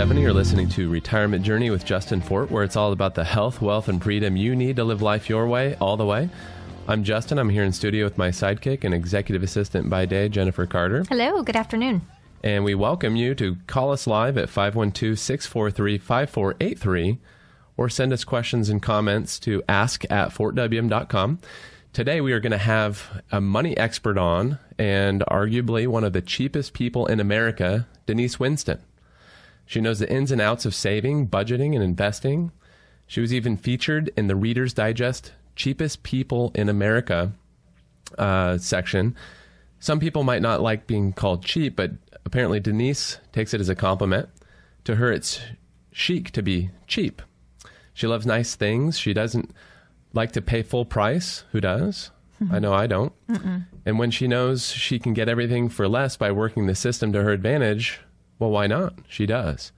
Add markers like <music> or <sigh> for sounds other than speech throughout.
670. You're listening to Retirement Journey with Justin Fort, where it's all about the health, wealth, and freedom you need to live life your way, all the way. I'm Justin. I'm here in studio with my sidekick and executive assistant by day, Jennifer Carter. Hello, good afternoon. And we welcome you to call us live at 512 643 5483 or send us questions and comments to ask at fortwm.com. Today, we are going to have a money expert on and arguably one of the cheapest people in America, Denise Winston. She knows the ins and outs of saving, budgeting, and investing. She was even featured in the Reader's Digest Cheapest People in America uh, section. Some people might not like being called cheap, but apparently Denise takes it as a compliment. To her, it's chic to be cheap. She loves nice things. She doesn't like to pay full price. Who does? I know I don't. Mm-mm. And when she knows she can get everything for less by working the system to her advantage, well, why not? She does.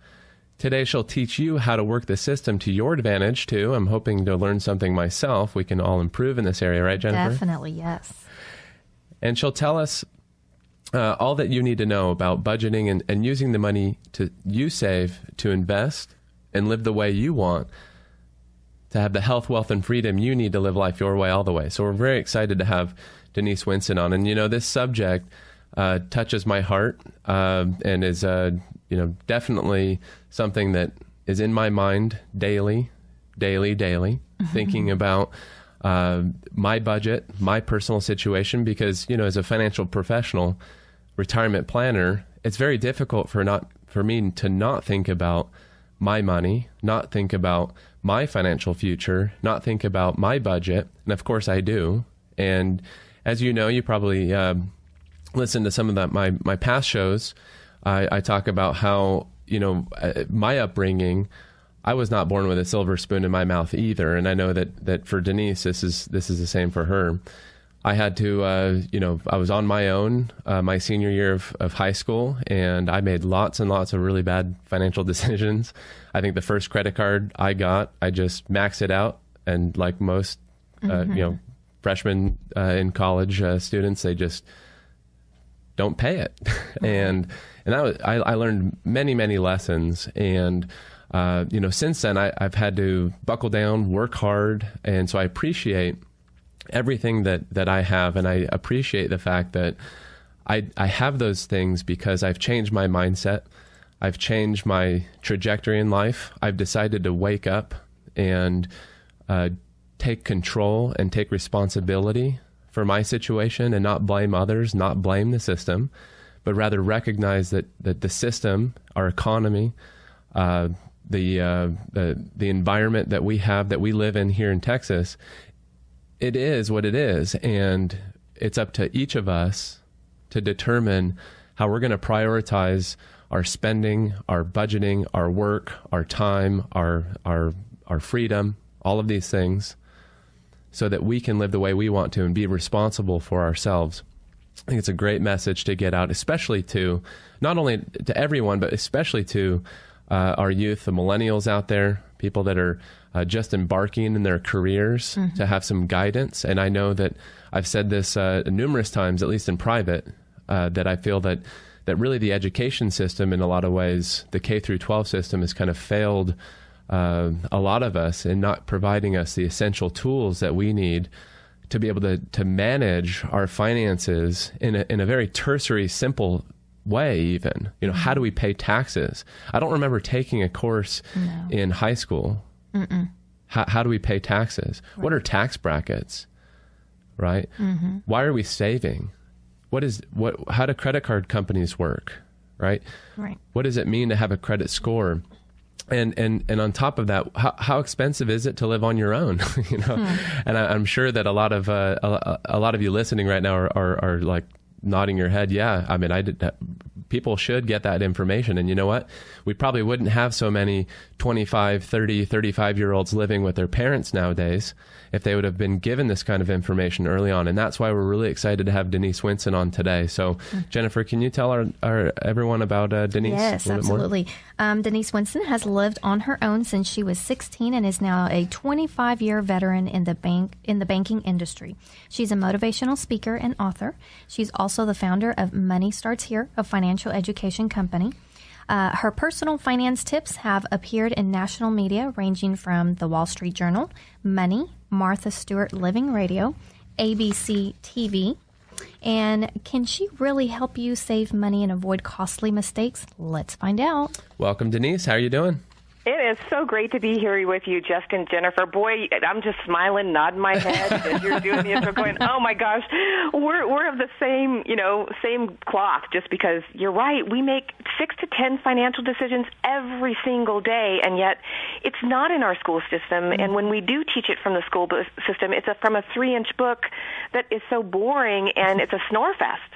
Today, she'll teach you how to work the system to your advantage, too. I'm hoping to learn something myself. We can all improve in this area, right, Jennifer? Definitely, yes. And she'll tell us uh, all that you need to know about budgeting and, and using the money to you save to invest and live the way you want to have the health, wealth, and freedom you need to live life your way all the way. So we're very excited to have Denise Winston on. And, you know, this subject uh, touches my heart uh, and is, uh, you know, definitely something that is in my mind daily, daily, daily, mm-hmm. thinking about uh, my budget, my personal situation, because, you know, as a financial professional, retirement planner, it's very difficult for not for me to not think about my money, not think about my financial future, not think about my budget. And of course, I do. And as you know, you probably uh, listen to some of that my my past shows. I, I talk about how you know uh, my upbringing. I was not born with a silver spoon in my mouth either, and I know that that for Denise, this is this is the same for her. I had to, uh, you know, I was on my own uh, my senior year of, of high school, and I made lots and lots of really bad financial <laughs> decisions. I think the first credit card I got, I just maxed it out, and like most, uh, mm-hmm. you know, freshmen uh, in college uh, students, they just don't pay it, <laughs> and and that was, I, I learned many many lessons, and uh, you know, since then I, I've had to buckle down, work hard, and so I appreciate everything that that I have, and I appreciate the fact that I I have those things because I've changed my mindset. I've changed my trajectory in life. I've decided to wake up and uh, take control and take responsibility for my situation and not blame others, not blame the system, but rather recognize that that the system, our economy, uh, the uh, the the environment that we have that we live in here in Texas it is what it is. And it's up to each of us to determine how we're going to prioritize our spending, our budgeting, our work, our time, our, our, our freedom, all of these things, so that we can live the way we want to and be responsible for ourselves. I think it's a great message to get out, especially to not only to everyone, but especially to uh, our youth, the millennials out there, people that are uh, just embarking in their careers mm-hmm. to have some guidance. And I know that I've said this uh, numerous times, at least in private, uh, that I feel that that really the education system, in a lot of ways, the K through 12 system, has kind of failed uh, a lot of us in not providing us the essential tools that we need to be able to to manage our finances in a, in a very tertiary, simple way even you know mm-hmm. how do we pay taxes i don't remember taking a course no. in high school how, how, do we pay taxes? Right. What are tax brackets? Right? Mm-hmm. Why are we saving? What is what? How do credit card companies work? Right? Right. What does it mean to have a credit score? And and and on top of that, how, how expensive is it to live on your own? <laughs> you know, hmm. and I, am sure that a lot of uh, a, a, lot of you listening right now are, are, are like nodding your head. Yeah, I mean, I did people should get that information. And you know what? We probably wouldn't have so many 25, 30, 35 year olds living with their parents nowadays if they would have been given this kind of information early on. And that's why we're really excited to have Denise Winston on today. So, mm-hmm. Jennifer, can you tell our, our everyone about uh, Denise? Yes, absolutely. Um, Denise Winston has lived on her own since she was 16 and is now a 25 year veteran in the bank in the banking industry. She's a motivational speaker and author. She's also the founder of Money Starts Here, a financial education company. Uh, her personal finance tips have appeared in national media ranging from the Wall Street Journal, Money, Martha Stewart Living Radio, ABC TV. And can she really help you save money and avoid costly mistakes? Let's find out. Welcome, Denise. How are you doing? It is so great to be here with you, Justin, Jennifer. Boy, I'm just smiling, nodding my head <laughs> as you're doing the intro, going, "Oh my gosh, we're we're of the same, you know, same cloth." Just because you're right, we make six to ten financial decisions every single day, and yet it's not in our school system. Mm-hmm. And when we do teach it from the school system, it's a, from a three-inch book that is so boring and it's a snore fest.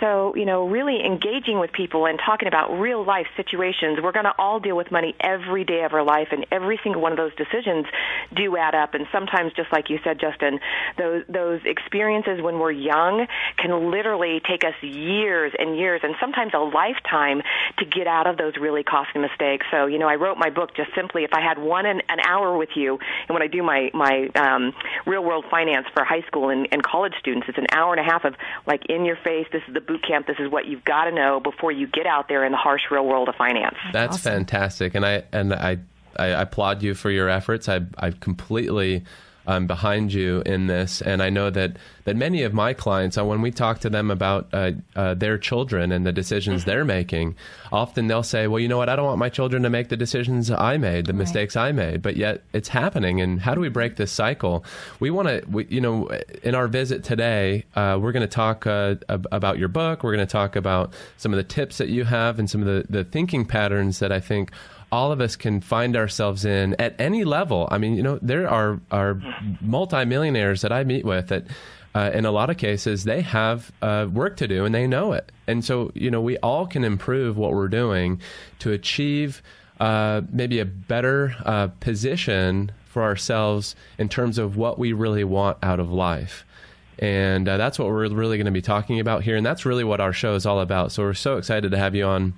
So, you know, really engaging with people and talking about real life situations. We're going to all deal with money every day of our life, and every single one of those decisions do add up. And sometimes, just like you said, Justin, those those experiences when we're young can literally take us years and years, and sometimes a lifetime to get out of those really costly mistakes. So, you know, I wrote my book just simply if I had one an, an hour with you, and when I do my my um, real world finance for high school and, and college students, it's an hour and a half of like in your face. This is the boot camp, this is what you've got to know before you get out there in the harsh real world of finance. That's awesome. fantastic, and I and I I applaud you for your efforts. I I completely um, behind you in this. And I know that, that many of my clients, uh, when we talk to them about uh, uh, their children and the decisions mm-hmm. they're making, often they'll say, well, you know what? I don't want my children to make the decisions I made, the right. mistakes I made. But yet it's happening. And how do we break this cycle? We want to, you know, in our visit today, uh, we're going to talk uh, about your book. We're going to talk about some of the tips that you have and some of the, the thinking patterns that I think all of us can find ourselves in at any level. I mean, you know, there are are multimillionaires that I meet with that. Uh, in a lot of cases, they have uh, work to do and they know it. And so, you know, we all can improve what we're doing to achieve uh, maybe a better uh, position for ourselves in terms of what we really want out of life. And uh, that's what we're really going to be talking about here. And that's really what our show is all about. So we're so excited to have you on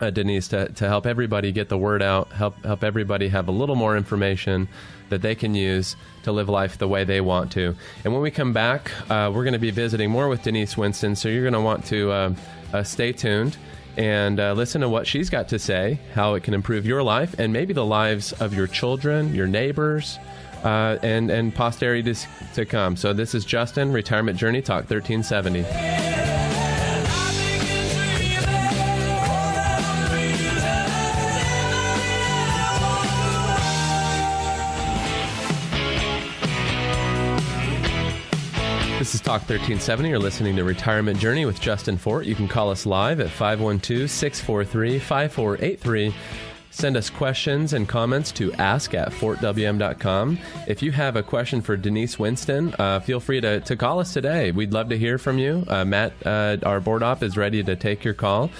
uh, Denise, to, to help everybody get the word out, help help everybody have a little more information that they can use to live life the way they want to. And when we come back, uh, we're going to be visiting more with Denise Winston, so you're going to want to uh, uh, stay tuned and uh, listen to what she's got to say, how it can improve your life and maybe the lives of your children, your neighbors. Uh, and and posterity to, to come. So this is Justin, Retirement Journey Talk 1370. This is Talk 1370. You're listening to Retirement Journey with Justin Fort. You can call us live at 512 643 5483. Send us questions and comments to ask at fortwm.com. If you have a question for Denise Winston, uh, feel free to, to call us today. We'd love to hear from you. Uh, Matt, uh, our board op, is ready to take your call.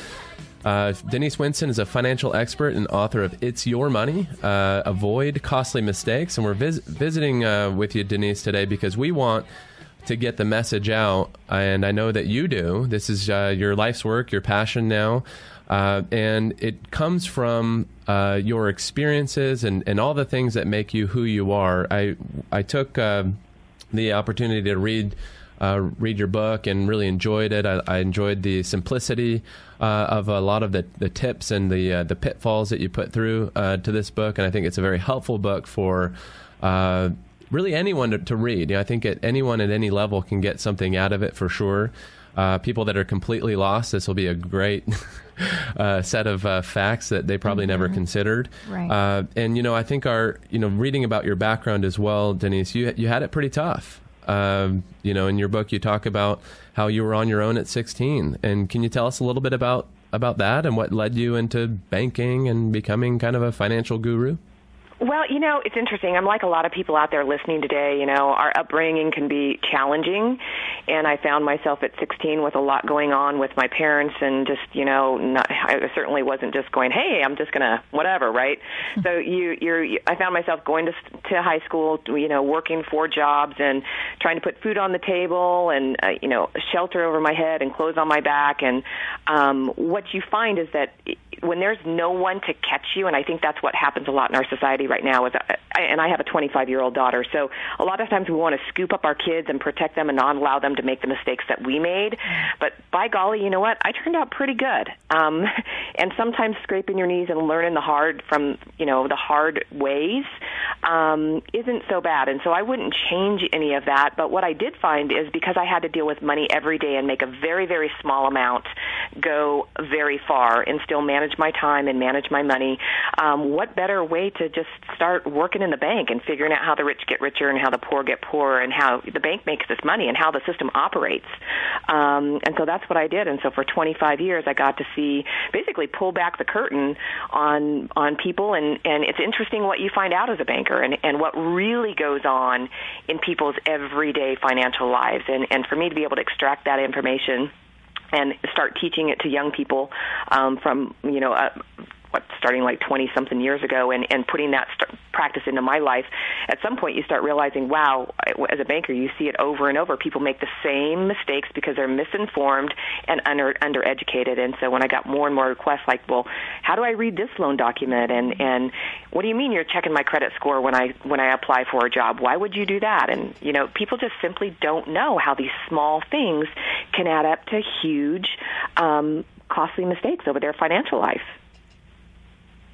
Uh, Denise Winston is a financial expert and author of It's Your Money uh, Avoid Costly Mistakes. And we're vis- visiting uh, with you, Denise, today because we want to get the message out. And I know that you do. This is uh, your life's work, your passion now. Uh, and it comes from uh, your experiences and, and all the things that make you who you are. I, I took uh, the opportunity to read. Uh, read your book and really enjoyed it. I, I enjoyed the simplicity uh, of a lot of the, the tips and the the pitfalls that you put through to this book, and I think it's a very helpful book for really anyone to, to read. You know, I think at anyone at any level can get something out of it for sure. Uh, people that are completely lost, this will be a great <laughs> uh, set of uh, facts that they probably mm-hmm. never considered. Right. Uh, and you know, I think our you know reading about your background as well, Denise, you you had it pretty tough. Um, you know, in your book, you talk about how you were on your own at 16. And can you tell us a little bit about about that and what led you into banking and becoming kind of a financial guru? Well, you know, it's interesting. I'm like a lot of people out there listening today. You know, our upbringing can be challenging, and I found myself at 16 with a lot going on with my parents, and just you know, not, I certainly wasn't just going, "Hey, I'm just gonna whatever," right? Mm-hmm. so you, you're, you, I found myself going to to high school, you know, working four jobs and trying to put food on the table, and uh, you know, shelter over my head and clothes on my back, and um, what you find is that when there's no one to catch you, and I think that's what happens a lot in our society right now is, and I have a 25 year old daughter, so a lot of times we want to scoop up our kids and protect them and not allow them to make the mistakes that we made. But by golly, you know what? I turned out pretty good. Um, <laughs> and sometimes scraping your knees and learning the hard from you know the hard ways um, isn't so bad. And so I wouldn't change any of that. But what I did find is because I had to deal with money every day and make a very very small amount go very far and still manage my time and manage my money. Um, what better way to just start working in the bank and figuring out how the rich get richer and how the poor get poorer and how the bank makes this money and how the system operates. Um, and so that's what I did. And so for 25 years, I got to see basically pull back the curtain on on people. And and it's interesting what you find out as a banker and and what really goes on in people's everyday financial lives. And and for me to be able to extract that information and start teaching it to young people um, from you know uh, what starting like 20 something years ago and and putting that st- practice into my life at some point you start realizing wow as a banker you see it over and over. People make the same mistakes because they're misinformed and under undereducated. And so when I got more and more requests like well how do I read this loan document? And and what do you mean you're checking my credit score when I when I apply for a job? Why would you do that? And you know people just simply don't know how these small things can add up to huge um costly mistakes over their financial life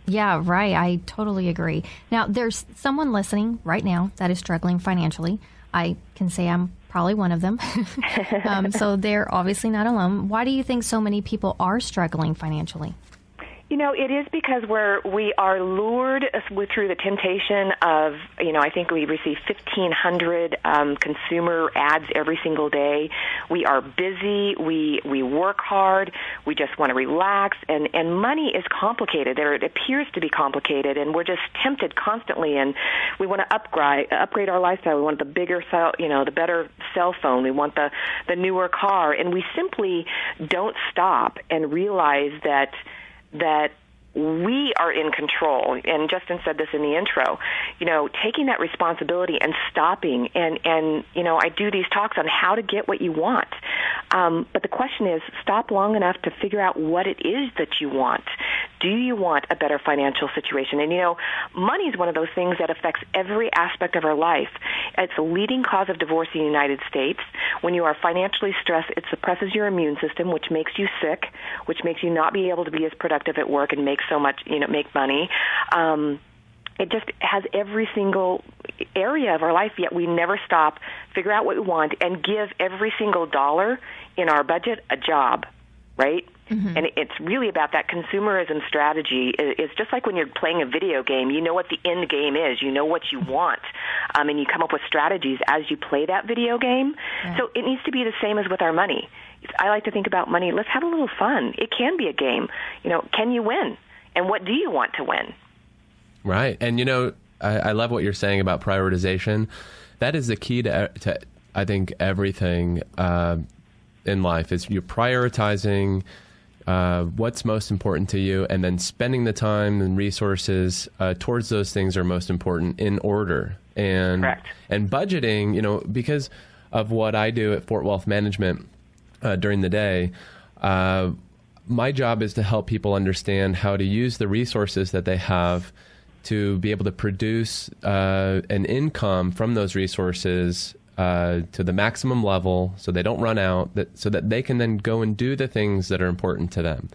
yeah, right. I totally agree. Now, there's someone listening right now that is struggling financially. I can say I'm probably one of them. <laughs> um, so they're obviously not alone. Why do you think so many people are struggling financially? You know, it is because we're we are lured through the temptation of you know I think we receive fifteen hundred um, consumer ads every single day. We are busy. We we work hard. We just want to relax, and and money is complicated. Or it appears to be complicated, and we're just tempted constantly. And we want to upgrade upgrade our lifestyle. We want the bigger cell, you know, the better cell phone. We want the the newer car, and we simply don't stop and realize that that we are in control. And Justin said this in the intro you know taking that responsibility and stopping and and you know I do these talks on how to get what you want. Um, but the question is stop long enough to figure out what it is that you want. Do you want a better financial situation? And you know money is one of those things that affects every aspect of our life. It's a leading cause of divorce in the United States. When you are financially stressed it suppresses your immune system which makes you sick which makes you not be able to be as productive at work and make so much, you know, make money. Um, it just has every single area of our life, yet we never stop, figure out what we want, and give every single dollar in our budget a job, right? Mm-hmm. And it's really about that consumerism strategy. It's just like when you're playing a video game, you know what the end game is, you know what you want, um, and you come up with strategies as you play that video game. Yeah. So it needs to be the same as with our money. I like to think about money. Let's have a little fun. It can be a game. You know, can you win? And what do you want to win? Right. And, you know, I, I love what you're saying about prioritization. That is the key to, to I think, everything uh, in life is you're prioritizing uh, what's most important to you and then spending the time and resources uh, towards those things are most important in order. And, Correct. and budgeting, you know, because of what I do at Fort Wealth Management uh, during the day, uh, my job is to help people understand how to use the resources that they have to be able to produce uh, an income from those resources uh, to the maximum level so they don't run out that, so that they can then go and do the things that are important to them.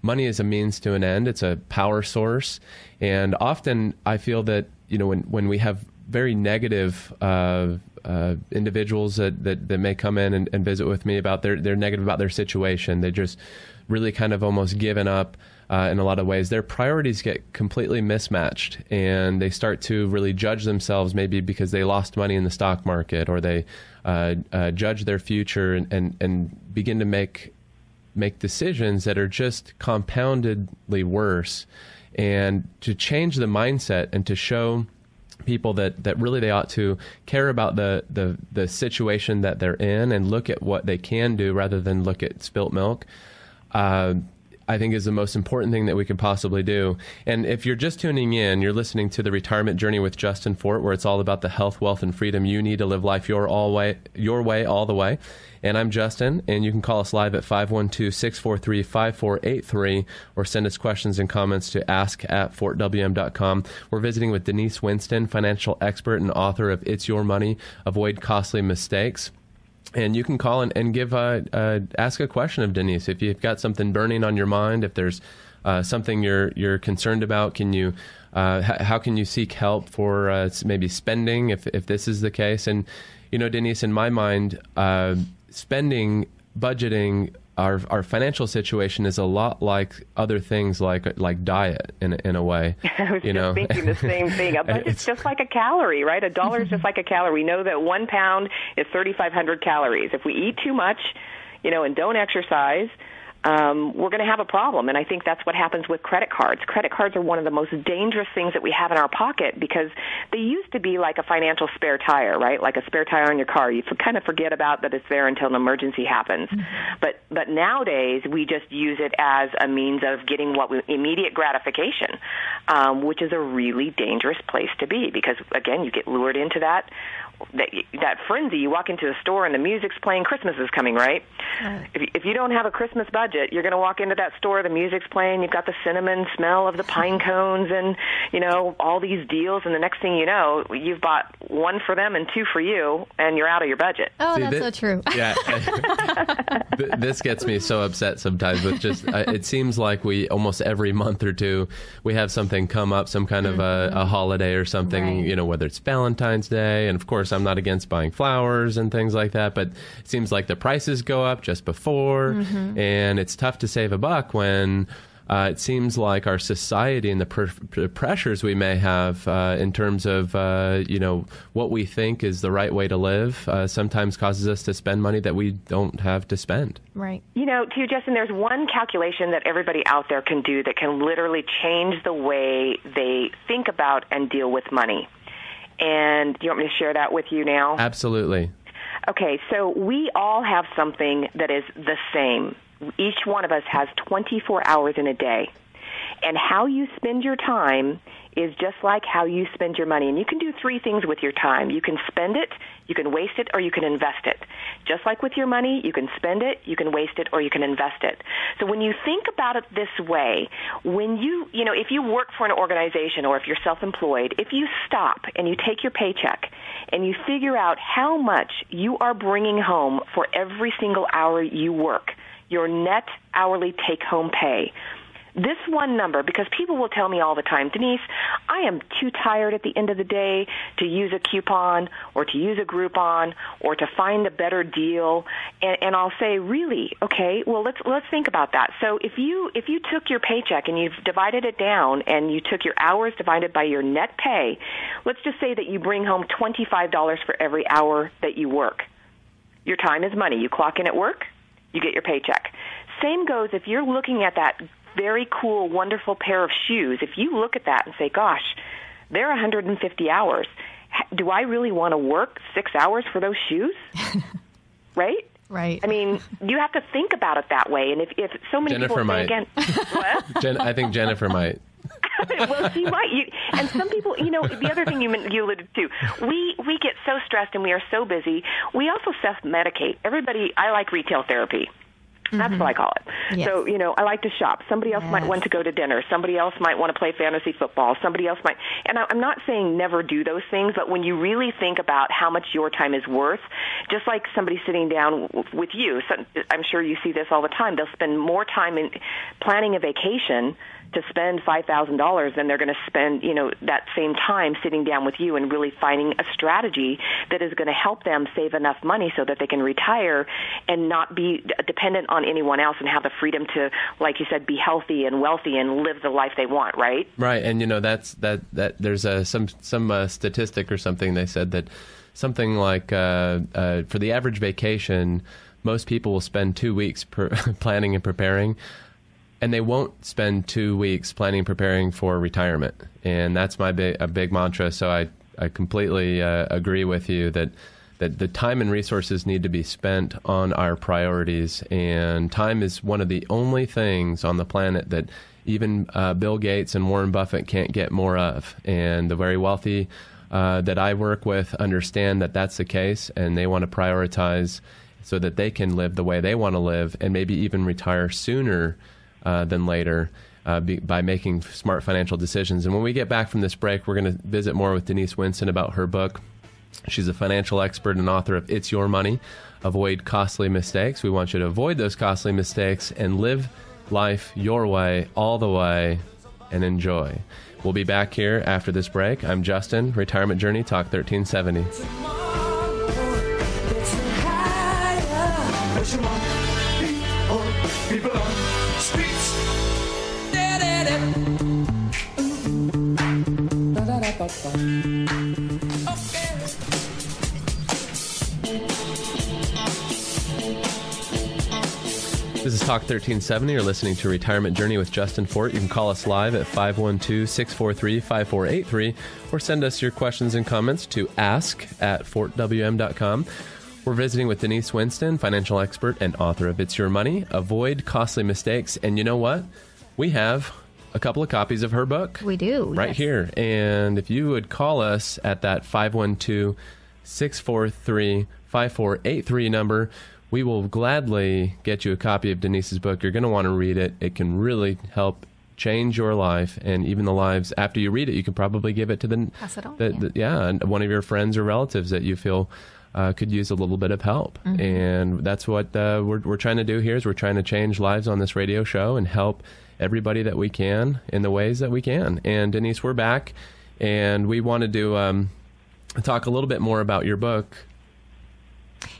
Money is a means to an end. It's a power source. And often i feel that you know when, when we have very negative uh, uh, individuals that, that, that may come in and, and visit with me about their they're negative about their situation they just really kind of almost given up uh, in a lot of ways, their priorities get completely mismatched and they start to really judge themselves maybe because they lost money in the stock market or they uh, uh, judge their future and, and, and begin to make make decisions that are just compoundedly worse. And to change the mindset and to show people that, that really they ought to care about the, the, the situation that they're in and look at what they can do rather than look at spilt milk. Uh, I think is the most important thing that we could possibly do. And if you're just tuning in, you're listening to the Retirement Journey with Justin Fort, where it's all about the health, wealth, and freedom you need to live life your all way, your way, all the way. And I'm Justin, and you can call us live at 512 643 5483 or send us questions and comments to ask at fortwm.com. We're visiting with Denise Winston, financial expert and author of It's Your Money Avoid Costly Mistakes and you can call and, and give a, uh, ask a question of Denise if you've got something burning on your mind. If there's uh, something you're you're concerned about, can you uh, h- how can you seek help for uh, maybe spending if if this is the case? And you know, Denise, in my mind, uh, spending budgeting our our financial situation is a lot like other things like like diet in in a way. <laughs> I was you just know? thinking the same thing. A <laughs> budget's just like a calorie, right? A dollar is just mm-hmm. like a calorie. We know that one pound is 3,500 calories. If we eat too much, you know, and don't exercise, um, we're going to have a problem. And I think that's what happens with credit cards. Credit cards are one of the most dangerous things that we have in our pocket because they used to be like a financial spare tire, right? Like a spare tire on your car. You kind of forget about that it's there until an emergency happens. Mm-hmm. But but nowadays we just use it as a means of getting what we, immediate gratification, um, which is a really dangerous place to be because again you get lured into that that that frenzy. You walk into a store and the music's playing. Christmas is coming, right? right. If, if you don't have a Christmas budget, you're going to walk into that store. The music's playing. You've got the cinnamon smell of the pine <laughs> cones, and you know all these deals. And the next thing you know, you've bought one for them and two for you, and you're out of your budget. Oh, See, that's this, so true. <laughs> Yeah, <laughs> this gets me so upset sometimes. With just, it seems like we almost every month or two we have something come up, some kind of a, a holiday or something. Right. You know, whether it's Valentine's Day, and of course I'm not against buying flowers and things like that, but it seems like the prices go up just before, mm-hmm. and it's tough to save a buck when. Uh, it seems like our society and the pr- pressures we may have uh, in terms of uh, you know what we think is the right way to live uh, sometimes causes us to spend money that we don't have to spend. Right. You know, to you, Justin, there's one calculation that everybody out there can do that can literally change the way they think about and deal with money. And do you want me to share that with you now? Absolutely. Okay, so we all have something that is the same. Each one of us has 24 hours in a day. And how you spend your time is just like how you spend your money. And you can do three things with your time. You can spend it, you can waste it, or you can invest it. Just like with your money, you can spend it, you can waste it, or you can invest it. So when you think about it this way, when you, you know, if you work for an organization or if you're self-employed, if you stop and you take your paycheck and you figure out how much you are bringing home for every single hour you work, your net hourly take-home pay, this one number because people will tell me all the time, Denise, I am too tired at the end of the day to use a coupon or to use a Groupon or to find a better deal. And, and I'll say, really? Okay, well let's let's think about that. So if you if you took your paycheck and you've divided it down and you took your hours divided by your net pay, let's just say that you bring home twenty five dollars for every hour that you work. Your time is money. You clock in at work, you get your paycheck. Same goes if you're looking at that very cool, wonderful pair of shoes, if you look at that and say, gosh, they're 150 hours, do I really want to work six hours for those shoes? <laughs> right? Right. I mean, <laughs> you have to think about it that way. And if, if so many Jennifer people might. again, <laughs> what? Jen, I think Jennifer might. <laughs> well, she might. You, and some people, you know, the other thing you you alluded to, we we get so stressed and we are so busy. We also self medicate. Everybody, I like retail therapy. That's mm-hmm. what I call it. Yes. So, you know, I like to shop. Somebody else yes. might want to go to dinner. Somebody else might want to play fantasy football. Somebody else might. And I'm not saying never do those things, but when you really think about how much your time is worth, just like somebody sitting down with you, I'm sure you see this all the time. They'll spend more time in planning a vacation to spend five thousand dollars then they're going to spend you know that same time sitting down with you and really finding a strategy that is going to help them save enough money so that they can retire and not be dependent on anyone else and have the freedom to like you said be healthy and wealthy and live the life they want right? Right and you know that's that that there's a some some uh, statistic or something they said that something like uh, uh, for the average vacation most people will spend two weeks per <laughs> planning and preparing and they won't spend two weeks planning preparing for retirement and that's my big a big mantra so i i completely uh, agree with you that that the time and resources need to be spent on our priorities. And time is one of the only things on the planet that even uh, Bill Gates and Warren Buffett can't get more of. And the very wealthy uh, that I work with understand that that's the case, and they want to prioritize so that they can live the way they want to live and maybe even retire sooner uh, than later. Uh, be, by making smart financial decisions. And when we get back from this break, we're going to visit more with Denise Winston about her book. She's a financial expert and author of It's Your Money Avoid Costly Mistakes. We want you to avoid those costly mistakes and live life your way, all the way, and enjoy. We'll be back here after this break. I'm Justin, Retirement Journey Talk 1370. This is Talk 1370. You're listening to Retirement Journey with Justin Fort. You can call us live at 512 643 5483 or send us your questions and comments to ask at fortwm.com. We're visiting with Denise Winston, financial expert and author of It's Your Money Avoid Costly Mistakes. And you know what? We have a couple of copies of her book. We do. Right yes. here. And if you would call us at that 512 643 5483 number, we will gladly get you a copy of Denise's book. You're going to want to read it. It can really help change your life and even the lives after you read it. You can probably give it to the, Pass it on, the, yeah. the yeah, and one of your friends or relatives that you feel uh, could use a little bit of help. Mm-hmm. And that's what uh, we're we're trying to do here. Is we're trying to change lives on this radio show and help everybody that we can in the ways that we can. And Denise, we're back, and we wanted to um, talk a little bit more about your book.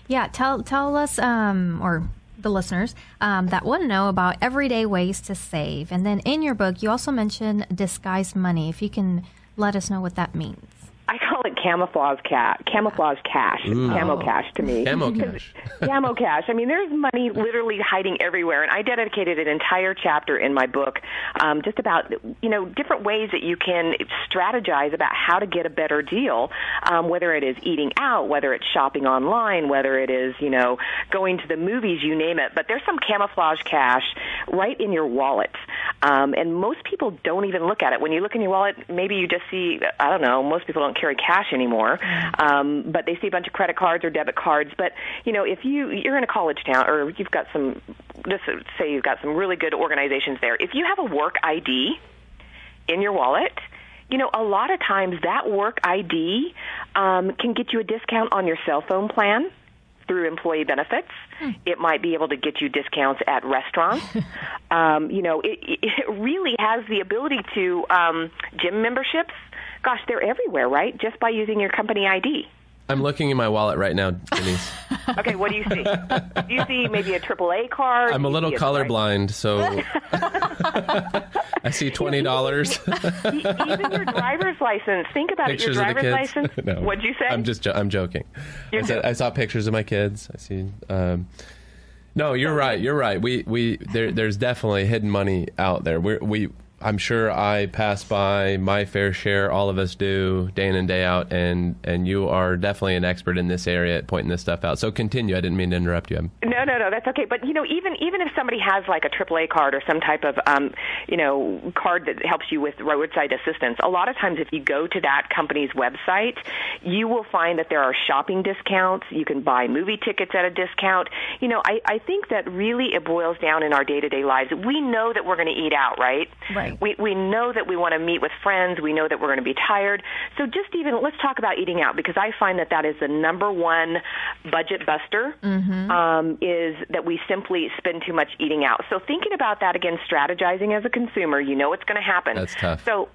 Yeah, tell tell us um, or the listeners um, that want to know about everyday ways to save. And then in your book, you also mention disguised money. If you can let us know what that means. I call it camouflage cash. Camouflage cash. Camo cash to me. Camo <laughs> cash. Camo cash. I mean, there's money literally hiding everywhere, and I dedicated an entire chapter in my book um, just about you know different ways that you can strategize about how to get a better deal, um, whether it is eating out, whether it's shopping online, whether it is you know going to the movies, you name it. But there's some camouflage cash right in your wallet, um, and most people don't even look at it. When you look in your wallet, maybe you just see I don't know. Most people don't carry cash anymore, um, but they see a bunch of credit cards or debit cards. But you know, if you you're in a college town or you've got some, just say you've got some really good organizations there. If you have a work ID in your wallet, you know, a lot of times that work ID um, can get you a discount on your cell phone plan through employee benefits. It might be able to get you discounts at restaurants. <laughs> um, you know, it, it really has the ability to um, gym memberships. Gosh, they're everywhere, right? Just by using your company ID. I'm looking in my wallet right now, Denise. <laughs> Okay, what do you see? do you see maybe a AAA card? I'm a little colorblind, so <laughs> I see twenty dollars. <laughs> Even your driver's license. Think about pictures it. Your of the driver's kids. license. no, What'd you say? I'm just jo- I'm joking. I, said. I saw pictures of my kids. I see. Um, no, you're right. You're right. We we there, there's definitely hidden money out there. We we I'm sure I pass by my fair share. All of us do day in and day out, and and you are definitely an expert in this area at pointing this stuff out. So continue. I didn't mean to interrupt you. No, no, no, that's okay. But you know, even even if somebody has like a AAA card or some type of um, you know card that helps you with roadside assistance, a lot of times if you go to that company's website, you will find that there are shopping discounts. You can buy movie tickets at a discount. You know, I I think that really it boils down in our day to day lives. We know that we're going to eat out, right? Right. We we know that we want to meet with friends. We know that we're going to be tired. So just even let's talk about eating out because I find that that is the number one budget buster. Um, is that we simply spend too much eating out. So thinking about that again, strategizing as a consumer, you know what's going to happen. That's tough. So.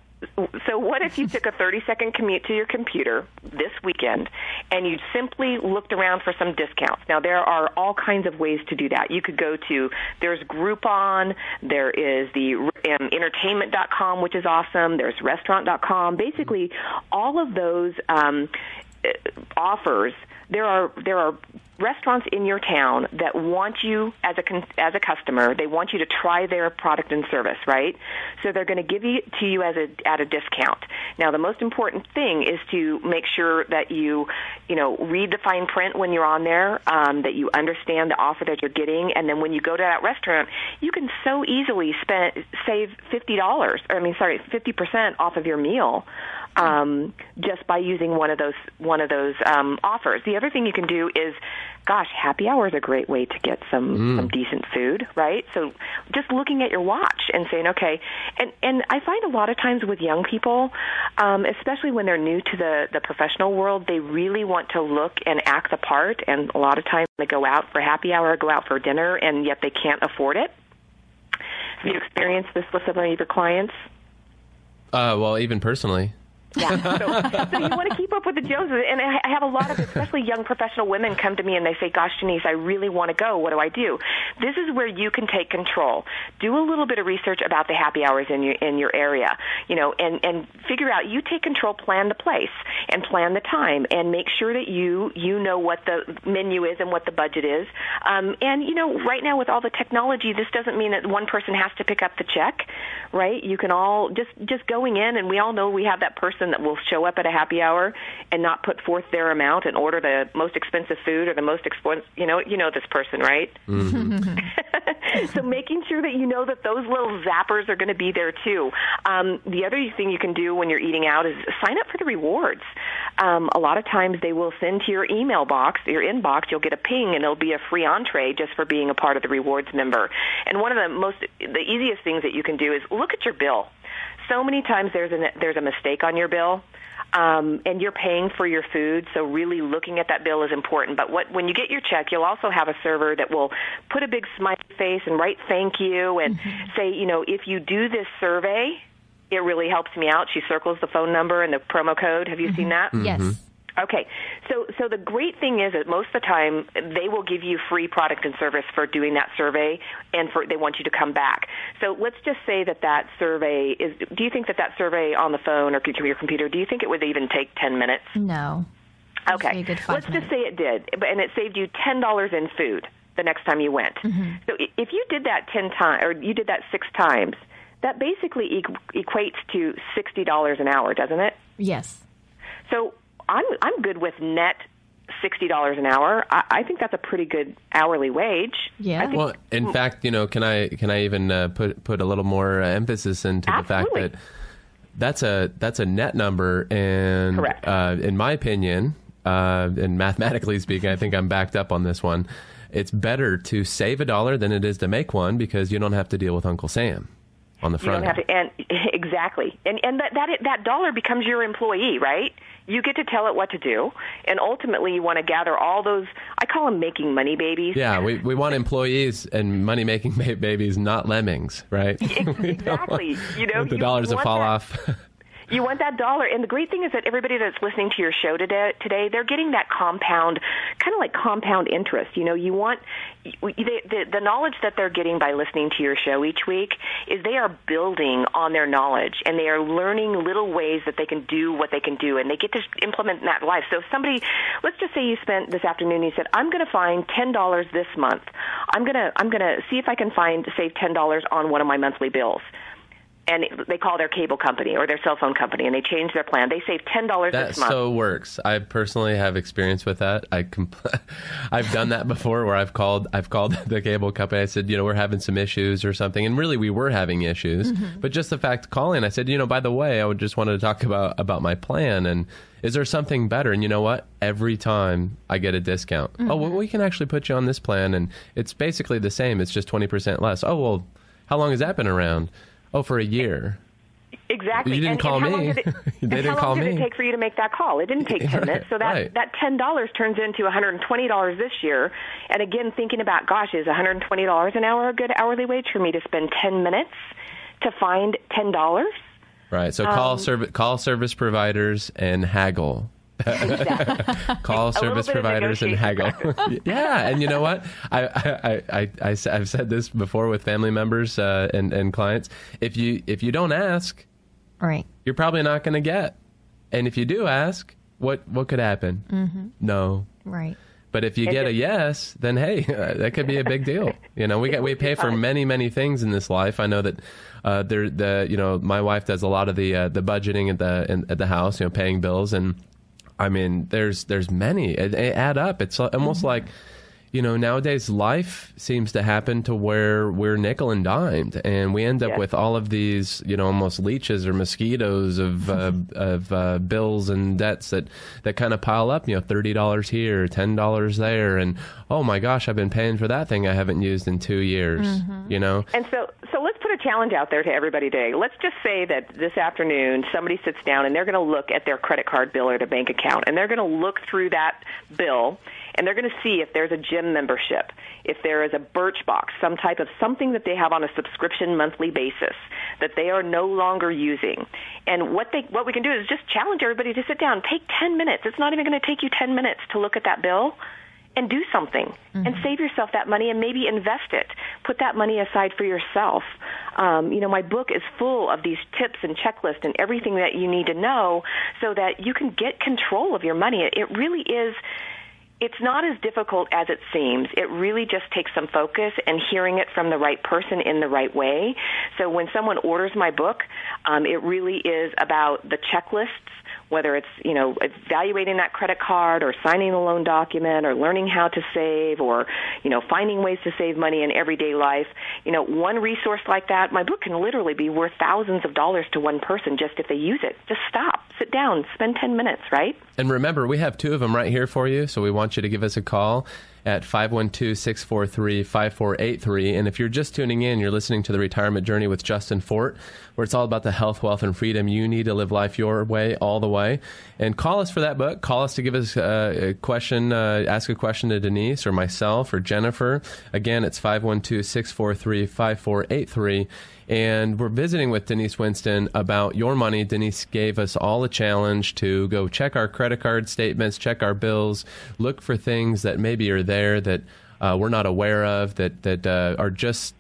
So what if you took a 30 second commute to your computer this weekend and you simply looked around for some discounts? Now there are all kinds of ways to do that. You could go to there's Groupon, there is the um, entertainment.com which is awesome, there's restaurant.com. Basically all of those um offers, there are there are restaurants in your town that want you as a as a customer. They want you to try their product and service, right? So they're going to give it to you as a at a discount. Now, the most important thing is to make sure that you you know read the fine print when you're on there, um, that you understand the offer that you're getting, and then when you go to that restaurant, you can so easily spend save fifty dollars. I mean, sorry, fifty percent off of your meal um, just by using one of those one of those um, offers. The other thing you can do is, gosh, happy hour is a great way to get some mm. some decent food, right? So just looking at your watch and saying, okay, and and I find a lot of times with young people, um, especially when they're new to the the professional world, they really want to look and act the part, and a lot of times they go out for happy hour, go out for dinner, and yet they can't afford it. Have you experienced this with some of your clients? Uh, well, even personally. Yeah. <laughs> So, so you want to keep up with the Joneses. And I have a lot of, especially young professional women, come to me and they say, "Gosh, Janice, I really want to go. What do I do?" This is where you can take control. Do a little bit of research about the happy hours in your in your area, you know, and and figure out. You take control, plan the place, and plan the time, and make sure that you you know what the menu is and what the budget is. Um, and you know, right now with all the technology, this doesn't mean that one person has to pick up the check, right? You can all just just going in, and we all know we have that person person that will show up at a happy hour and not put forth their amount and order the most expensive food or the most expensive, you know, you know this person, right? Mm-hmm. <laughs> so making sure that you know that those little zappers are going to be there too. Um, the other thing you can do when you're eating out is sign up for the rewards. Um, a lot of times they will send to your email box, your inbox, you'll get a ping and it'll be a free entree just for being a part of the rewards member. And one of the most, the easiest things that you can do is look at your bill so many times there's a there's a mistake on your bill. Um, and you're paying for your food, so really looking at that bill is important. But what, when you get your check, you'll also have a server that will put a big smiley face and write thank you and mm-hmm. say, you know, if you do this survey, it really helps me out. She circles the phone number and the promo code. Have you mm-hmm. seen that? Mm-hmm. Yes. Okay, so so the great thing is that most of the time they will give you free product and service for doing that survey, and for they want you to come back. So let's just say that that survey is. Do you think that that survey on the phone or your computer? Do you think it would even take ten minutes? No. Okay, let's just say it did, and it saved you ten dollars in food the next time you went. Mm-hmm. So if you did that ten times, or you did that six times, that basically equates to sixty dollars an hour, doesn't it? Yes. So I'm I'm good with net sixty dollars an hour. I, I, think that's a pretty good hourly wage. Yeah. well, in fact, you know, can I can I even uh, put put a little more uh, emphasis into absolutely. the fact that that's a that's a net number, and uh, in my opinion, uh, and mathematically speaking, I think I'm backed up on this one. It's better to save a dollar than it is to make one because you don't have to deal with Uncle Sam on the front. You don't have to, and <laughs> exactly, and and that that that dollar becomes your employee, right? You get to tell it what to do, and ultimately, you want to gather all those. I call them making money babies. Yeah, we we want employees and money making <laughs> babies, not lemmings, right? <laughs> exactly. you know, the you dollars to fall that. off. You want that dollar. And the great thing is that everybody that's listening to your show today, today they're getting that compound, kind of like compound interest. You know, you want the, the, the knowledge that they're getting by listening to your show each week is they are building on their knowledge and they are learning little ways that they can do what they can do and they get to implement that life. So if somebody, let's just say you spent this afternoon, you said, I'm going to find $10 this month. I'm going to, I'm going to see if I can find, save $10 on one of my monthly bills and they call their cable company or their cell phone company and they change their plan. They save ten dollars this month. That so works. I personally have experience with that. I compl- <laughs> I've done that before where I've called I've called <laughs> the cable company. I said, you know, we're having some issues or something, and really we were having issues. Mm-hmm. But just the fact calling, I said, you know, by the way, I would just wanted to talk about about my plan and is there something better? And you know what? Every time I get a discount. Mm-hmm. Oh, well, we can actually put you on this plan, and it's basically the same. It's just twenty percent less. Oh, well, how long has that been around? Oh, for a year. Exactly. You didn't and, call and me. Did it, they didn't how call long me. did it <laughs> take for you to make that call? It didn't take ten <laughs> minutes. So that right. that ten dollars turns into one hundred and twenty dollars this year. And again, thinking about, gosh, is one hundred and twenty dollars an hour a good hourly wage for me to spend ten minutes to find ten dollars? Right. So call um, service call service providers and haggle. <laughs> call service providers and haggle. <laughs> yeah, and you know what? I, I, I, I, have said this before with family members uh, and, and clients. If you if you don't ask, right, you're probably not going to get. And if you do ask, what what could happen? Mm-hmm. No. Right. But if you get a yes, then hey, <laughs> that could be a big deal. You know, we got we pay for many many things in this life. I know that uh, there the you know my wife does a lot of the uh, the budgeting at the in, at the house, you know, paying bills, and I mean, there's there's many. It, it add up. It's almost mm-hmm. like you know, nowadays life seems to happen to where we're nickel and dimed, and we end up yeah. with all of these, you know, almost leeches or mosquitoes of uh, of uh, bills and debts that that kind of pile up. You know, thirty dollars here, ten dollars there, and oh my gosh, I've been paying for that thing I haven't used in two years. Mm-hmm. You know, and so so let's put a challenge out there to everybody today. Let's just say that this afternoon somebody sits down and they're going to look at their credit card bill or their bank account, and they're going to look through that bill and they're going to see if there's a gym membership, if there is a Birchbox, some type of something that they have on a subscription monthly basis that they are no longer using. And what they what we can do is just challenge everybody to sit down, take 10 minutes. It's not even going to take you 10 minutes to look at that bill and do something mm-hmm. and save yourself that money and maybe invest it. Put that money aside for yourself. Um, you know, my book is full of these tips and checklists and everything that you need to know so that you can get control of your money. It really is it's not as difficult as it seems. It really just takes some focus and hearing it from the right person in the right way. So when someone orders my book, um, it really is about the checklists whether it's you know evaluating that credit card or signing a loan document or learning how to save or you know finding ways to save money in everyday life you know one resource like that my book can literally be worth thousands of dollars to one person just if they use it just stop sit down spend 10 minutes right and remember we have two of them right here for you so we want you to give us a call at 512-643-5483 and if you're just tuning in you're listening to the retirement journey with justin fort where it's all about the health, wealth, and freedom you need to live life your way, all the way. And call us for that book. Call us to give us a question, uh, ask a question to Denise or myself or Jennifer. Again, it's 512 643 5483. And we're visiting with Denise Winston about your money. Denise gave us all a challenge to go check our credit card statements, check our bills, look for things that maybe are there that uh, we're not aware of, that, that uh, are just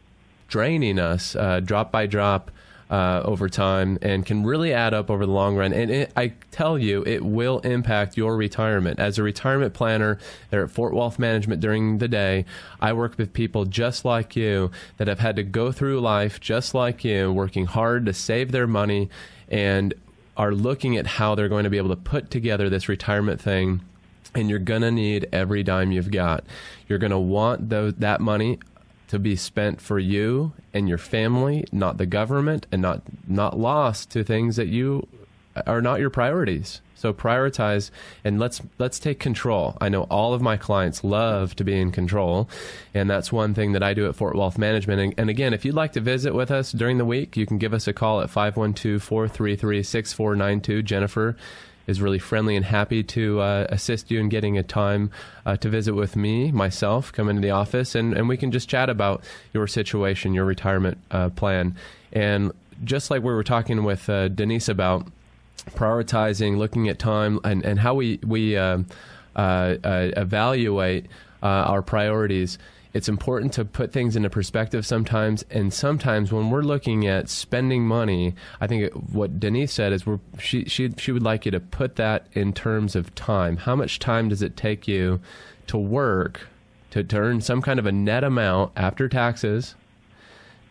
draining us uh, drop by drop uh, over time and can really add up over the long run. And it, I tell you, it will impact your retirement. As a retirement planner there at Fort Wealth Management during the day, I work with people just like you that have had to go through life just like you, working hard to save their money and are looking at how they're going to be able to put together this retirement thing and you're going to need every dime you've got. You're going to want that money to be spent for you and your family, not the government, and not not lost to things that you are not your priorities. So prioritize and let's let's take control. I know all of my clients love to be in control, and that's one thing that I do at Fort Wealth Management. And, and again, if you'd like to visit with us during the week, you can give us a call at 512-433-6492. Jennifer is really friendly and happy to uh, assist you in getting a time uh, to visit with me, myself, come into the office, and, and we can just chat about your situation, your retirement uh, plan. And just like we were talking with uh, Denise about prioritizing, looking at time, and, and how we, we uh, uh, evaluate our priorities it's important to put things into perspective sometimes. And sometimes when we're looking at spending money, I think what Denise said is we're, she, she, she would like you to put that in terms of time. How much time does it take you to work to, to earn some kind of a net amount after taxes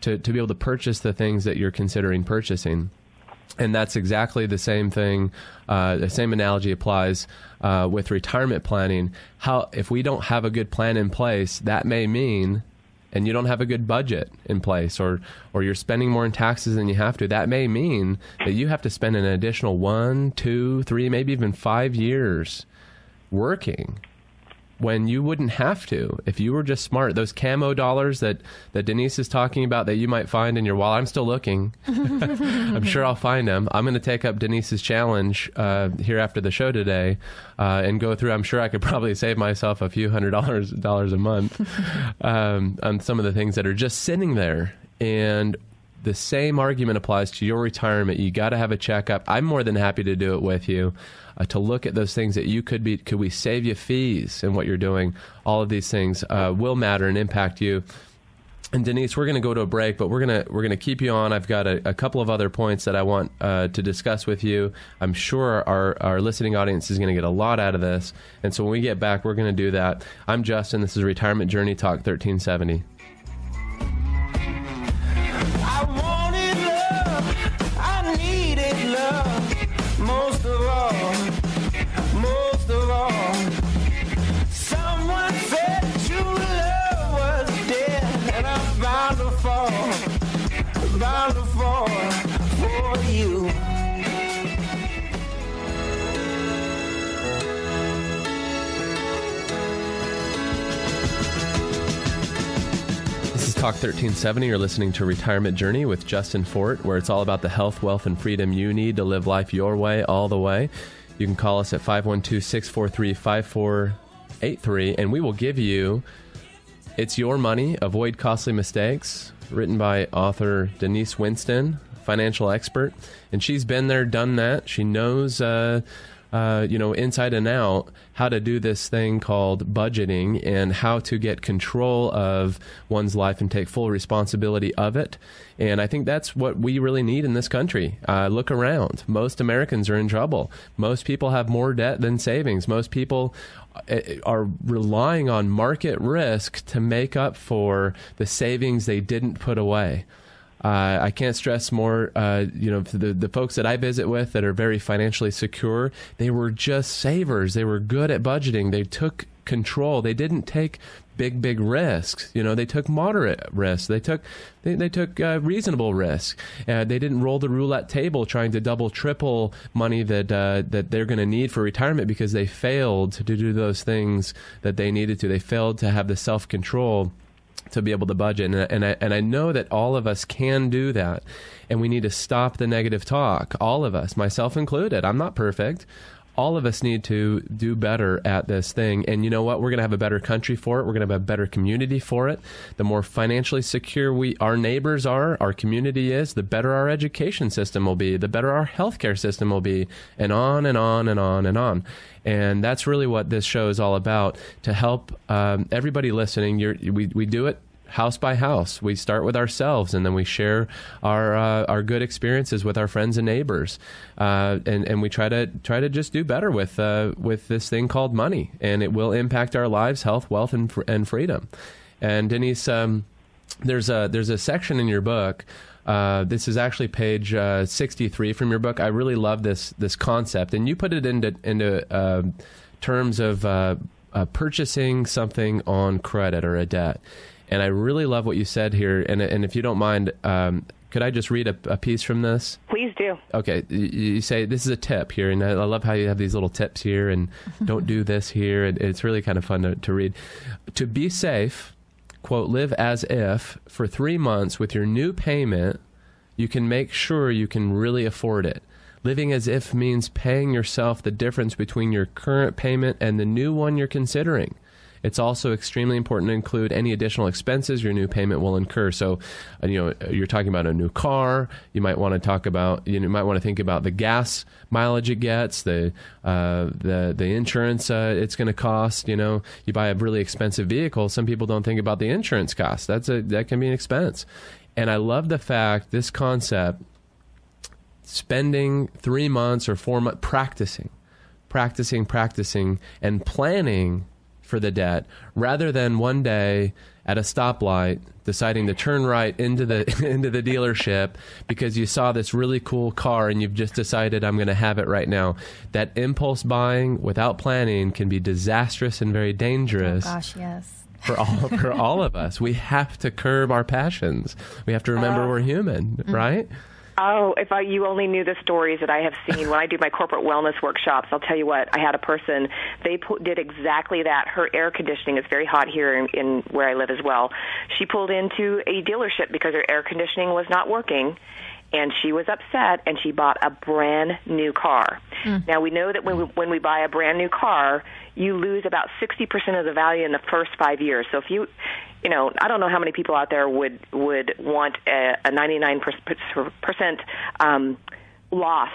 to, to be able to purchase the things that you're considering purchasing? And that's exactly the same thing. Uh, the same analogy applies uh, with retirement planning. How if we don't have a good plan in place, that may mean, and you don't have a good budget in place, or or you're spending more in taxes than you have to. That may mean that you have to spend an additional one, two, three, maybe even five years working when you wouldn't have to if you were just smart. Those camo dollars that, that Denise is talking about that you might find in your wallet. I'm still looking. <laughs> I'm sure I'll find them. I'm going to take up Denise's challenge uh, here after the show today uh, and go through. I'm sure I could probably save myself a few hundred dollars dollars a month <laughs> um, on some of the things that are just sitting there. And the same argument applies to your retirement. You got to have a checkup. I'm more than happy to do it with you uh, to look at those things that you could be. Could we save you fees in what you're doing? All of these things uh, will matter and impact you. and Denise, we're going to go to a break, but we're going to we're going to keep you on. I've got a, a couple of other points that I want uh, to discuss with you. I'm sure our our listening audience is going to get a lot out of this, and so when we get back, we're going to do that. I'm Justin. This is Retirement Journey Talk 1370. Talk 1370. You're listening to Retirement Journey with Justin Fort, where it's all about the health, wealth, and freedom you need to live life your way, all the way. You can call us at 512 643 5483, and we will give you It's Your Money Avoid Costly Mistakes, written by author Denise Winston, financial expert. And she's been there, done that. She knows. Uh, uh, you know, inside and out, how to do this thing called budgeting and how to get control of one's life and take full responsibility of it. And I think that's what we really need in this country. Uh, look around. Most Americans are in trouble. Most people have more debt than savings. Most people uh, are relying on market risk to make up for the savings they didn't put away. Uh, I can't stress more. Uh, you know, the the folks that I visit with that are very financially secure, they were just savers. They were good at budgeting. They took control. They didn't take big big risks. You know, they took moderate risks. They took they, they took uh, reasonable risks. Uh, they didn't roll the roulette table trying to double triple money that uh, that they're going to need for retirement because they failed to do those things that they needed to. They failed to have the self control to be able to budget. And, and, I, and I know that all of us can do that. And we need to stop the negative talk. All of us, myself included. I'm not perfect. All of us need to do better at this thing. And you know what? We're going to have a better country for it. We're going to have a better community for it. The more financially secure we, our neighbors are, our community is, the better our education system will be, the better our healthcare system will be, and on and on and on and on. And that's really what this show is all about to help um, everybody listening. we, we do it house by house. We start with ourselves, and then we share our uh, our good experiences with our friends and neighbors, uh, and and we try to try to just do better with uh, with this thing called money, and it will impact our lives, health, wealth, and and freedom. And Denise, um, there's a there's a section in your book. Uh, this is actually page uh, 63 from your book. I really love this this concept, and you put it into into uh, terms of uh, uh, purchasing something on credit or a debt. And I really love what you said here. And and if you don't mind, um, could I just read a, a, piece from this? Please do. Okay. You, you, say this is a tip here, and I, I, love how you have these little tips here, and <laughs> don't do this here. And it's really kind of fun to, to read. To be safe quote, live as if for three months with your new payment, you can make sure you can really afford it. Living as if means paying yourself the difference between your current payment and the new one you're considering. It's also extremely important to include any additional expenses your new payment will incur. So, uh, you know, you're talking about a new car. You might want to talk about. You, know, you might want to think about the gas mileage it gets, the uh, the the insurance uh, it's going to cost. You know, you buy a really expensive vehicle. Some people don't think about the insurance cost. That's a that can be an expense. And I love the fact this concept spending three months or four months practicing, practicing, practicing, and planning for the debt rather than one day at a stoplight deciding to turn right into the <laughs> into the dealership because you saw this really cool car and you've just decided I'm going to have it right now. That impulse buying without planning can be disastrous and very dangerous. Oh gosh, yes. <laughs> For all for all of us, we have to curb our passions. We have to remember uh, we're human, mm-hmm. right? Oh, if I, you only knew the stories that I have seen when I do my corporate wellness workshops, I'll tell you what. I had a person; they pu- did exactly that. Her air conditioning is very hot here in, in where I live as well. She pulled into a dealership because her air conditioning was not working, and she was upset and she bought a brand new car. Mm. Now we know that when we, when we buy a brand new car, you lose about 60% of the value in the first 5 years. So if you you know, I don't know how many people out there would would want a, a 99% um, loss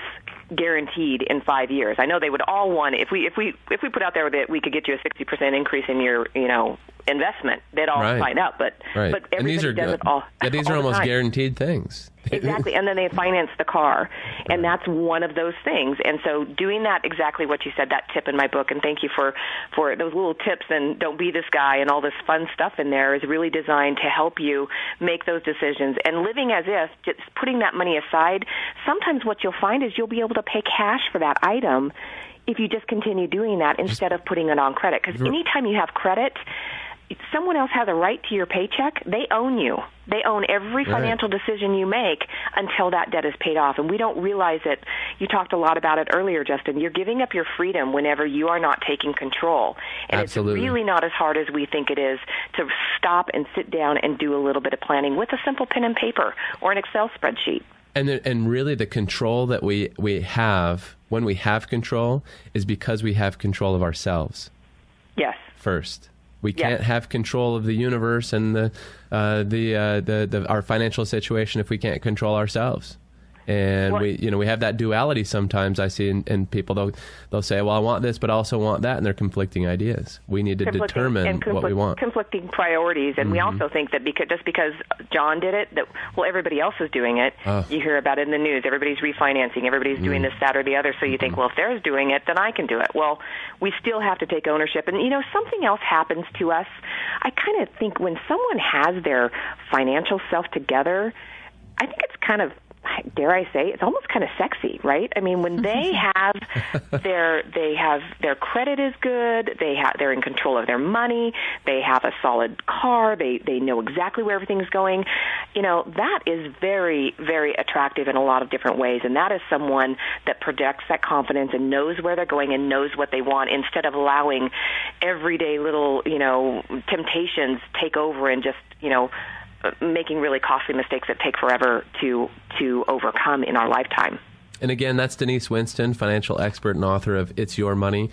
guaranteed in five years. I know they would all want if we if we if we put out there that we could get you a sixty percent increase in your you know investment, they'd all Right. sign up. But Right. but and these everybody are does good. it all. yeah, these all are the almost time. guaranteed things. Exactly, and then they finance the car, and that's one of those things. And so, doing that exactly what you said, that tip in my book, and thank you for for those little tips and don't be this guy and all this fun stuff in there is really designed to help you make those decisions and living as if just putting that money aside. Sometimes what you'll find is you'll be able to pay cash for that item if you just continue doing that instead of putting it on credit. Because anytime you have credit, someone else has a right to your paycheck, they own you. They own every Right. financial decision you make until that debt is paid off. And we don't realize it. You talked a lot about it earlier, Justin. You're giving up your freedom whenever you are not taking control. And Absolutely. it's really not as hard as we think it is to stop and sit down and do a little bit of planning with a simple pen and paper or an Excel spreadsheet. And the, and really, the control that we we have when we have control is because we have control of ourselves Yes. first. We can't have control of the universe and the uh, the, uh, the the our financial situation if we can't control ourselves. And Well- we, you know, we have that duality sometimes. I see in, in people they'll they'll say, "Well, I want this, but I also want that," and they're conflicting ideas. We need to determine and what we want. Mm-hmm. Conflicting priorities, and we also think that because just because John did it, that well, everybody else is doing it. Oh. You hear about it in the news. Everybody's refinancing. Everybody's Mm. doing this, that, or the other. So you Mm-hmm. think, well, if they're doing it, then I can do it. Well, we still have to take ownership. And you know, something else happens to us. I kind of think when someone has their financial self together, I think it's kind of dare I say it's almost kind of sexy, right? I mean, when they <laughs> have their they have their credit is good, they have they're in control of their money, they have a solid car, they they know exactly where everything's going. You know, that is very very attractive in a lot of different ways and that is someone that projects that confidence and knows where they're going and knows what they want instead of allowing everyday little, you know, temptations take over and just, you know, making really costly mistakes that take forever to to overcome in our lifetime. And again, that's Denise Winston, financial expert and author of It's Your Money.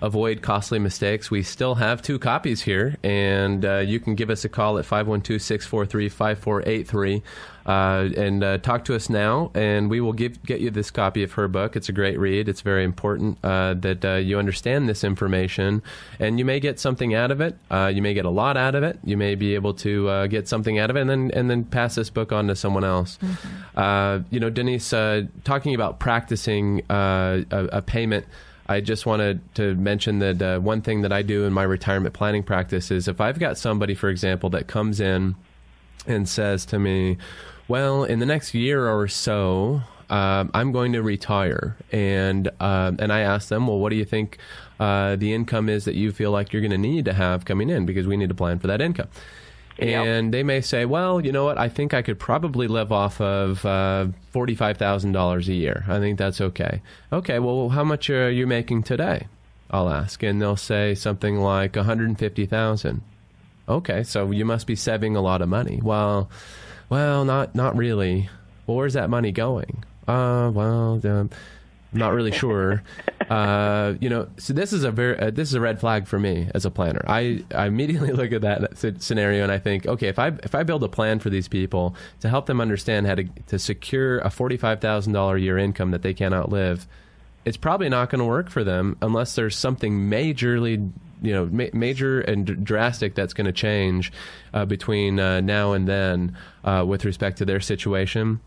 Avoid costly mistakes. We still have two copies here, and uh, you can give us a call at 512 643 5483 and uh, talk to us now, and we will give, get you this copy of her book. It's a great read. It's very important uh, that uh, you understand this information, and you may get something out of it. Uh, you may get a lot out of it. You may be able to uh, get something out of it, and then, and then pass this book on to someone else. Uh, you know, Denise, uh, talking about practicing uh, a, a payment. I just wanted to mention that uh, one thing that I do in my retirement planning practice is if I've got somebody, for example, that comes in and says to me, "Well, in the next year or so, um, I'm going to retire," and um, and I ask them, "Well, what do you think uh, the income is that you feel like you're going to need to have coming in because we need to plan for that income?" Yep. And they may say, "Well, you know what? I think I could probably live off of uh, forty-five thousand dollars a year. I think that's okay." Okay, well, how much are you making today? I'll ask, and they'll say something like one hundred fifty thousand. Okay, so you must be saving a lot of money. Well, well, not not really. Well, where's that money going? Uh, well, um, I'm not really sure. <laughs> Uh, you know, so this is a very uh, this is a red flag for me as a planner. I, I immediately <laughs> look at that scenario and I think, okay, if I if I build a plan for these people to help them understand how to to secure a forty five thousand dollar a year income that they can't outlive, it's probably not going to work for them unless there's something majorly you know ma- major and drastic that's going to change uh, between uh, now and then uh, with respect to their situation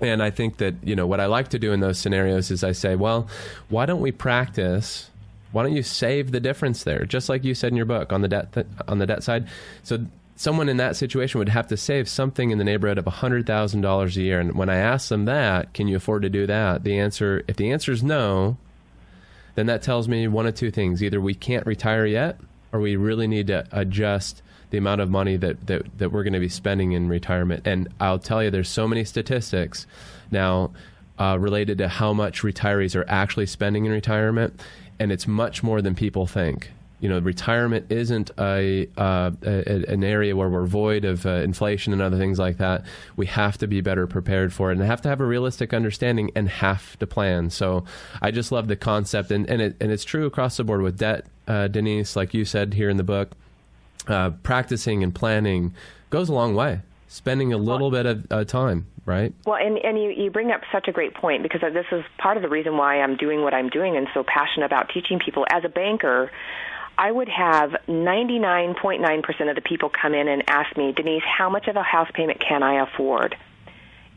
and I think that you know what I like to do in those scenarios is I say, well, why don't we practice? Why don't you save the difference there, just like you said in your book on the debt th- on the debt side? So someone in that situation would have to save something in the neighborhood of hundred thousand dollars a year. And when I ask them that, can you afford to do that? The answer, if the answer is no, then that tells me one of two things: either we can't retire yet, or we really need to adjust the amount of money that, that, that we're going to be spending in retirement. And I'll tell you, there's so many statistics now uh, related to how much retirees are actually spending in retirement, and it's much more than people think. You know, retirement isn't a, uh, a an area where we're void of uh, inflation and other things like that. We have to be better prepared for it, and have to have a realistic understanding and have to plan. So, I just love the concept, and and, it, and it's true across the board with debt, uh, Denise, like you said here in the book uh, practicing and planning goes a long way. spending a little bit of uh, time, right? Well, and, and you, you bring up such a great point because this is part of the reason why I'm doing what I'm doing and so passionate about teaching people. As a banker, I would have 99.9% of the people come in and ask me, Denise, how much of a house payment can I afford?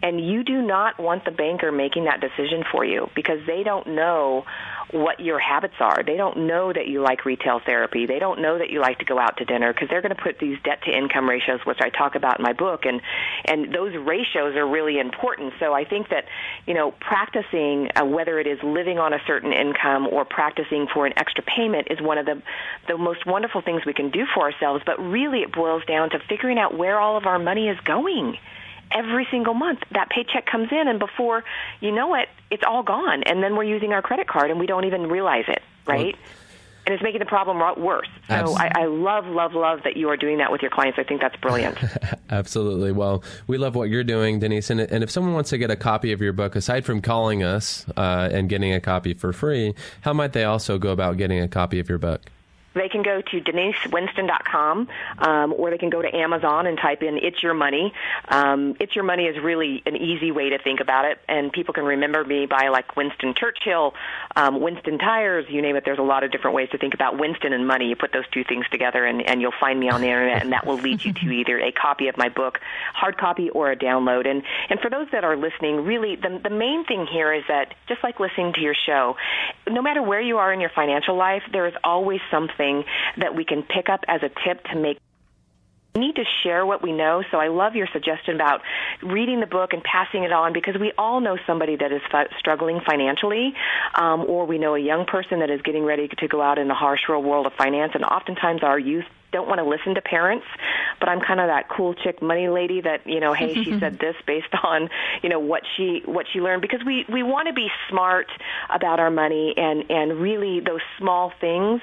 And you do not want the banker making that decision for you because they don't know what your habits are. They don't know that you like retail therapy. They don't know that you like to go out to dinner because they're going to put these debt to income ratios, which I talk about in my book, and and those ratios are really important. So I think that you know practicing uh, whether it is living on a certain income or practicing for an extra payment is one of the the most wonderful things we can do for ourselves. But really, it boils down to figuring out where all of our money is going every single month that paycheck comes in and before you know it it's all gone and then we're using our credit card and we don't even realize it right well, and it's making the problem worse. So I, I, love, love, love that you are doing that with your clients. I think that's brilliant. <laughs> Absolutely. Well, we love what you're doing, Denise. And, and, if someone wants to get a copy of your book, aside from calling us uh, and getting a copy for free, how might they also go about getting a copy of your book? They can go to denisewinston.com um, or they can go to Amazon and type in It's Your Money. Um, it's Your Money is really an easy way to think about it, and people can remember me by like Winston Churchill, um, Winston Tires, you name it. There's a lot of different ways to think about Winston and money. You put those two things together, and, and you'll find me on the internet, and that will lead you to <laughs> either a copy of my book, hard copy, or a download. And, and for those that are listening, really, the, the main thing here is that just like listening to your show, no matter where you are in your financial life, there is always something that we can pick up as a tip to make need to share what we know. So I love your suggestion about reading the book and passing it on because we all know somebody that is struggling financially, um, or we know a young person that is getting ready to go out in the harsh real world of finance. And oftentimes our youth don't want to listen to parents, but I'm kind of that cool chick money lady that, you know, hey, she said <laughs> this based on, you know, what she what she learned because we we want to be smart about our money and and really those small things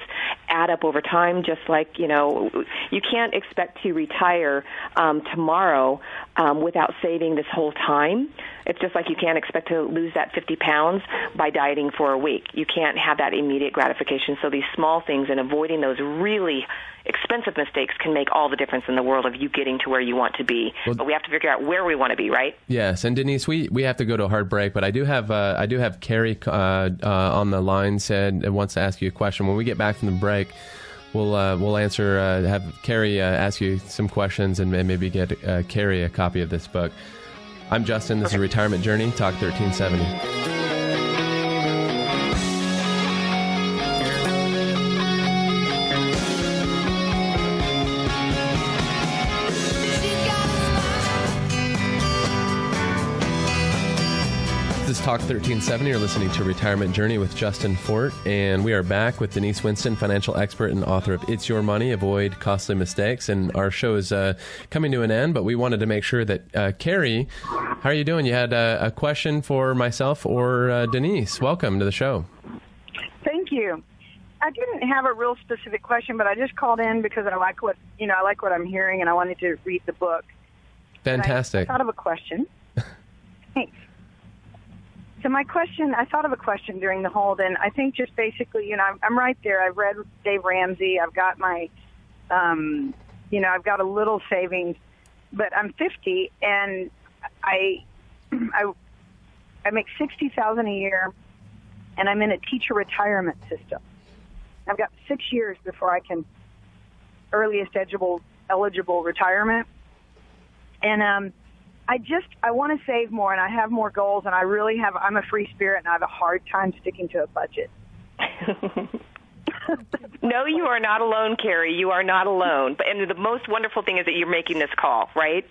add up over time just like, you know, you can't expect to retire um tomorrow um without saving this whole time. It's just like you can't expect to lose that 50 pounds by dieting for a week. You can't have that immediate gratification. So these small things and avoiding those really expensive mistakes can make all the difference in the world of you getting to where you want to be. Well, but we have to figure out where we want to be, right? Yes, and Denise, we, we have to go to a hard break, but I do have uh, I do have Carrie uh, uh, on the line said wants to ask you a question. When we get back from the break, we'll uh, we'll answer uh, have Carrie uh, ask you some questions and maybe get Carrie a copy of this book. I'm Justin. This okay. is Retirement Journey Talk 1370. 1370. You're listening to Retirement Journey with Justin Fort, and we are back with Denise Winston, financial expert and author of It's Your Money Avoid Costly Mistakes. And our show is uh, coming to an end, but we wanted to make sure that uh, Carrie, how are you doing? You had a, a question for myself or uh, Denise. Welcome to the show. Thank you. I didn't have a real specific question, but I just called in because I like what you know. I like what I'm hearing, and I wanted to read the book. Fantastic. I, I thought of a question. <laughs> Thanks. So my question, I thought of a question during the hold, and I think just basically, you know, I'm, right there. I've read Dave Ramsey. I've got my, um, you know, I've got a little savings, but I'm 50, and I, I, I make sixty thousand a year, and I'm in a teacher retirement system. I've got six years before I can earliest eligible eligible retirement, and um, I just I want to save more and I have more goals and I really have I'm a free spirit and I have a hard time sticking to a budget. <laughs> no, you are not alone, Carrie. You are not alone. But and the most wonderful thing is that you're making this call, right?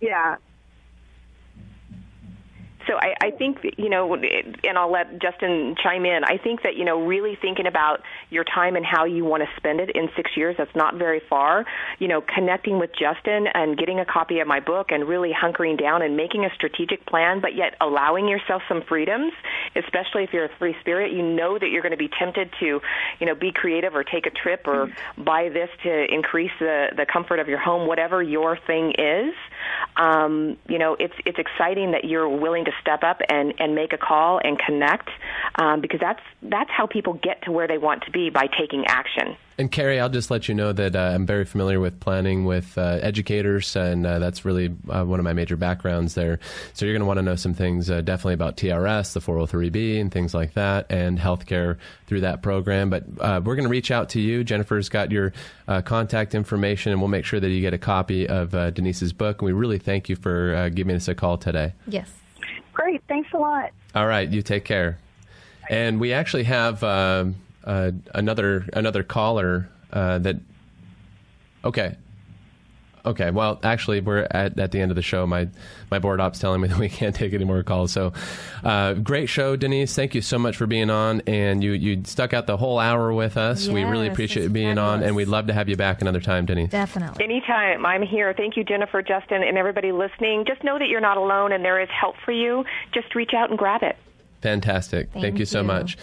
Yeah, so I, I think you know, and I'll let Justin chime in. I think that you know, really thinking about your time and how you want to spend it in six years. That's not very far. You know, connecting with Justin and getting a copy of my book and really hunkering down and making a strategic plan, but yet allowing yourself some freedoms. Especially if you're a free spirit, you know that you're going to be tempted to, you know, be creative or take a trip or mm-hmm. buy this to increase the the comfort of your home, whatever your thing is. Um, you know, it's it's exciting that you're willing to step up and, and make a call and connect um, because that's that's how people get to where they want to be by taking action. And Carrie, I'll just let you know that uh, I'm very familiar with planning with uh, educators, and uh, that's really uh, one of my major backgrounds there. So you're going to want to know some things uh, definitely about TRS, the 403B, and things like that, and healthcare through that program. But uh, we're going to reach out to you. Jennifer's got your contact information, and we'll make sure that you get a copy of Denise's book. And we really thank you for giving us a call today. Yes. Great. Thanks a lot. All right. You take care. And we actually have uh, uh, another another caller uh, that. Okay. Okay. Well, actually, we're at, at the end of the show. My my board op's telling me <laughs> that we can't take any more calls. So, uh, great show, Denise. Thank you so much for being on, and you you stuck out the whole hour with us. Yes, we really appreciate you being fabulous. on, and we'd love to have you back another time, Denise. Definitely. Anytime. I'm here. Thank you, Jennifer, Justin, and everybody listening. Just know that you're not alone and there is help for you. Just reach out and grab it. Fantastic. Thank, Thank you so you. much.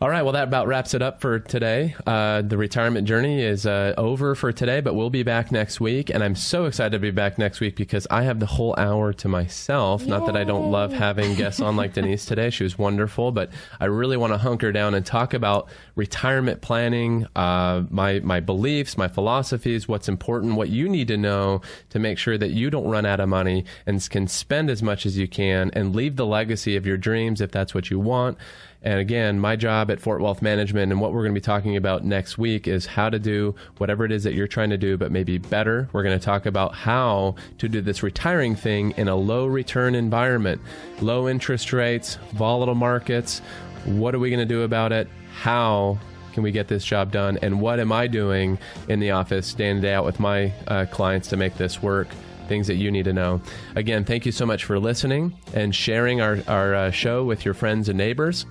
All right, well, that about wraps it up for today. Uh, the retirement journey is uh, over for today, but we'll be back next week. And I'm so excited to be back next week because I have the whole hour to myself. Not that I don't love having guests on like Denise <laughs> today. She was wonderful, but I really want to hunker down and talk about retirement planning, uh, my, my beliefs, my philosophies, what's important, what you need to know to make sure that you don't run out of money and can spend as much as you can and leave the legacy of your dreams if that's what you want. And again, my job at Fort Wealth Management and what we're going to be talking about next week is how to do whatever it is that you're trying to do, but maybe better. We're going to talk about how to do this retiring thing in a low return environment, low interest rates, volatile markets. What are we going to do about it? How can we get this job done? And what am I doing in the office day in and day out with my uh, clients to make this work? Things that you need to know. Again, thank you so much for listening and sharing our, our uh, show with your friends and neighbors.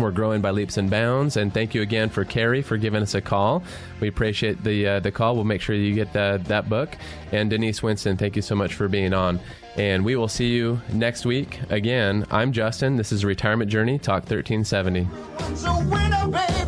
We're growing by leaps and bounds, and thank you again for Carrie for giving us a call. We appreciate the uh, the call. We'll make sure you get the, that book. And Denise Winston, thank you so much for being on. And we will see you next week again. I'm Justin. This is Retirement Journey Talk 1370. So winner, baby.